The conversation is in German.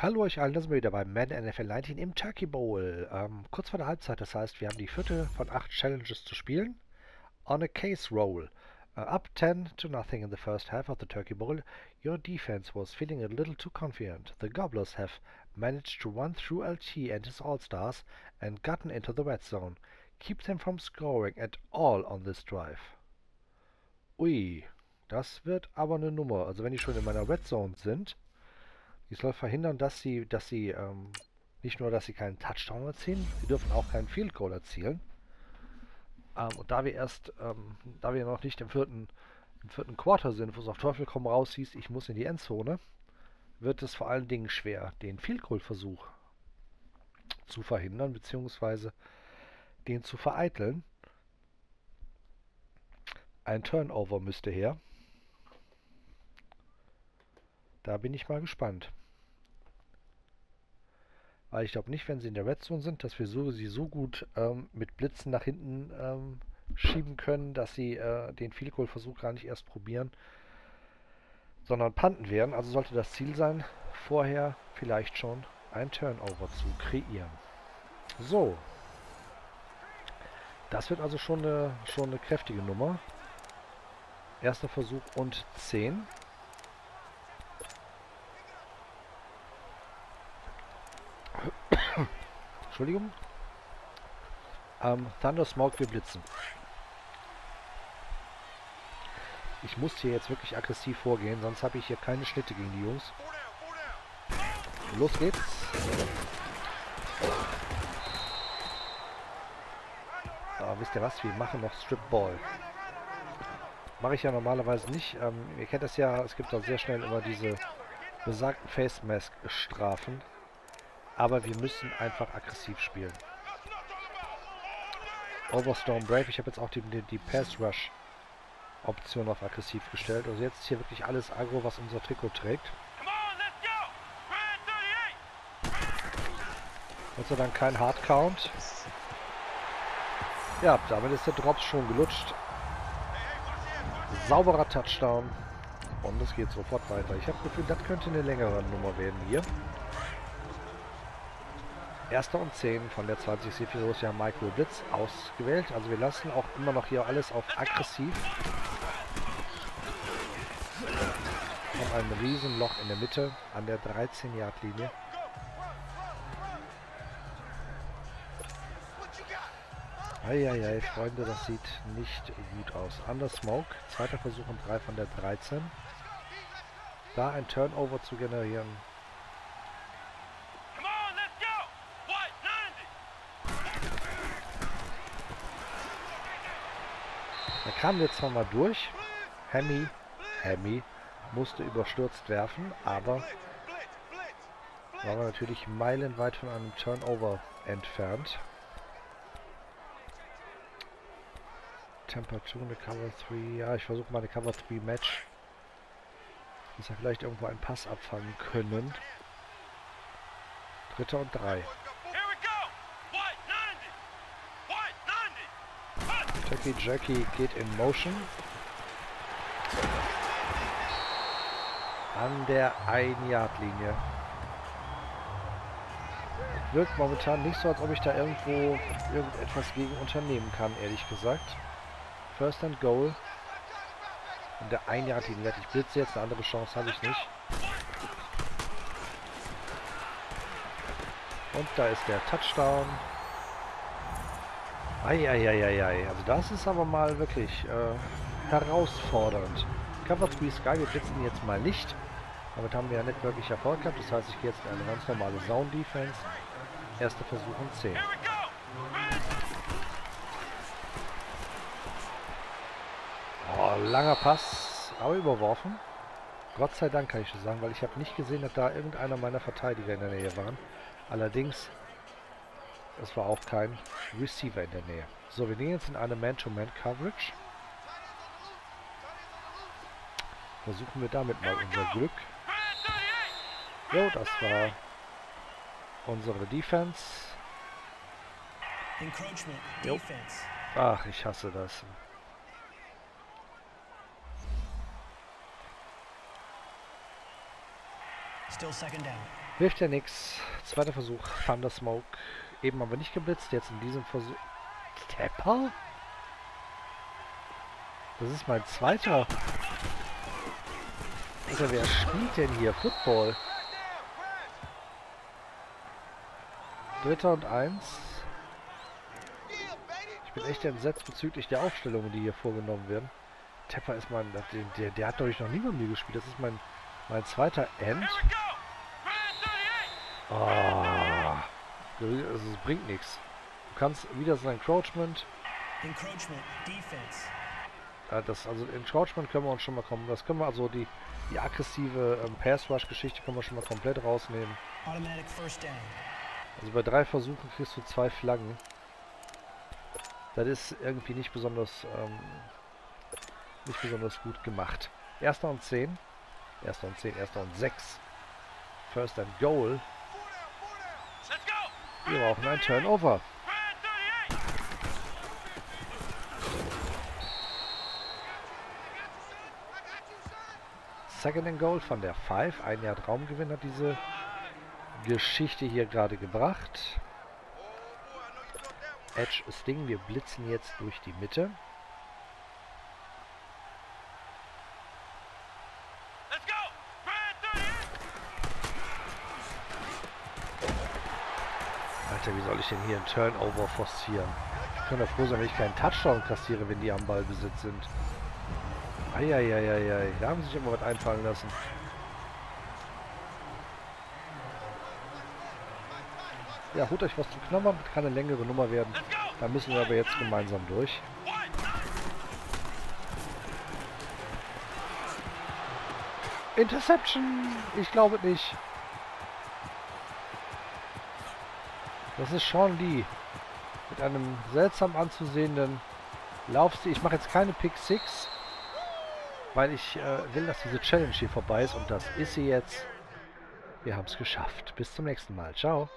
Hallo euch allen, da sind wir wieder beim Man NFL 19 im Turkey Bowl. Ähm, kurz vor der Halbzeit, das heißt, wir haben die vierte von acht Challenges zu spielen. On a case roll. Uh, up 10 to nothing in the first half of the Turkey Bowl, your defense was feeling a little too confident. The Gobblers have managed to run through LT and his All-Stars and gotten into the red zone. Keep them from scoring at all on this drive. Ui, das wird aber eine Nummer. Also wenn die schon in meiner Red Zone sind, ich soll verhindern, dass sie, dass sie, ähm, nicht nur, dass sie keinen Touchdown erzielen, sie dürfen auch keinen Field Goal erzielen. Ähm, und da wir erst, ähm, da wir noch nicht im vierten, im vierten Quarter sind, wo es auf Teufel komm raus hieß, ich muss in die Endzone, wird es vor allen Dingen schwer, den Field Goal Versuch zu verhindern, beziehungsweise den zu vereiteln. Ein Turnover müsste her. Da bin ich mal gespannt. Weil ich glaube nicht, wenn sie in der Red Zone sind, dass wir so, sie so gut ähm, mit Blitzen nach hinten ähm, schieben können, dass sie äh, den Field Versuch gar nicht erst probieren, sondern panten werden. Also sollte das Ziel sein, vorher vielleicht schon ein Turnover zu kreieren. So. Das wird also schon eine, schon eine kräftige Nummer. Erster Versuch und 10. Entschuldigung. Ähm, Thunder Smoke, wir blitzen. Ich muss hier jetzt wirklich aggressiv vorgehen, sonst habe ich hier keine Schnitte gegen die Jungs. Los geht's. Aber wisst ihr was? Wir machen noch Strip Ball. Mache ich ja normalerweise nicht. Ähm, ihr kennt das ja, es gibt auch sehr schnell immer diese besagten Face Mask Strafen. Aber wir müssen einfach aggressiv spielen. Overstorm Brave. Ich habe jetzt auch die, die, die Pass Rush Option auf aggressiv gestellt. Also jetzt hier wirklich alles Agro, was unser Trikot trägt. Gott sei Dank kein Hard Count. Ja, damit ist der Drops schon gelutscht. Sauberer Touchdown. Und es geht sofort weiter. Ich habe das Gefühl, das könnte eine längere Nummer werden hier. Erster und 10 von der 20 Sephiroth Micro Blitz ausgewählt. Also wir lassen auch immer noch hier alles auf aggressiv. Noch ein Riesenloch in der Mitte an der 13-Yard-Linie. Eieiei, Freunde, das sieht nicht gut aus. Under Smoke, zweiter Versuch und 3 von der 13. Da ein Turnover zu generieren, Da kamen wir zwar mal durch. Hemi, Hemi musste überstürzt werfen, aber war natürlich meilenweit von einem Turnover entfernt. Temperatur, eine Cover 3. Ja, ich versuche mal eine Cover 3 Match. Dass wir vielleicht irgendwo einen Pass abfangen können. Dritter und drei. Jackie Jackie geht in Motion. An der 1-Yard-Linie. Wirkt momentan nicht so, als ob ich da irgendwo irgendetwas gegen unternehmen kann, ehrlich gesagt. First and Goal. An der 1-Yard-Linie. Ich blitze jetzt, eine andere Chance habe ich nicht. Und da ist der Touchdown. Eieieiei, also das ist aber mal wirklich äh, herausfordernd. Cover 3 Sky, wir blitzen jetzt mal nicht. Damit haben wir ja nicht wirklich Erfolg gehabt. Das heißt, ich gehe jetzt in eine ganz normale Zone Defense. Erster Versuch und 10. Oh, langer Pass, aber überworfen. Gott sei Dank kann ich schon sagen, weil ich habe nicht gesehen, dass da irgendeiner meiner Verteidiger in der Nähe waren. Allerdings es war auch kein Receiver in der Nähe. So, wir gehen jetzt in eine Man-to-Man-Coverage. Versuchen wir damit mal unser Glück. Jo, das war unsere Defense. Jo. Ach, ich hasse das. Still second down. Hilft ja nichts. Zweiter Versuch. Thunder Smoke. Eben haben wir nicht geblitzt. Jetzt in diesem Versuch. Tepper? Das ist mein zweiter. Alter, wer spielt denn hier Football? Dritter und eins. Ich bin echt entsetzt bezüglich der Aufstellungen, die hier vorgenommen werden. Tepper ist mein... Der, der, hat, doch noch nie bei mir gespielt. Das ist mein, mein zweiter End. Oh. Es bringt nichts. Du kannst wieder so ein Encroachment. Encroachment, Defense. Ja, das, also Encroachment können wir uns schon mal kommen. Das können wir also die, die aggressive ähm, Pass Rush Geschichte können wir schon mal komplett rausnehmen. Also bei drei Versuchen kriegst du zwei Flaggen. Das ist irgendwie nicht besonders ähm, nicht besonders gut gemacht. Erster und 10. Erster und 10, erster und 6. First and Goal. Wir brauchen ein Turnover. Second and Goal von der 5. Ein Jahr Raumgewinn hat diese Geschichte hier gerade gebracht. Edge Sting, wir blitzen jetzt durch die Mitte. Alter, wie soll ich denn hier einen Turnover forcieren? Ich kann ja froh sein, wenn ich keinen Touchdown kassiere, wenn die am Ballbesitz sind. Eieieiei, da haben sie sich immer was einfallen lassen. Ja, holt euch was zu knabbern, kann eine längere Nummer werden. Da müssen wir aber jetzt gemeinsam durch. Interception! Ich glaube nicht. Das ist Sean Lee. Mit einem seltsam anzusehenden Laufstil. Ich mache jetzt keine Pick 6, weil ich äh, will, dass diese Challenge hier vorbei ist. Und das ist sie jetzt. Wir haben es geschafft. Bis zum nächsten Mal. Ciao.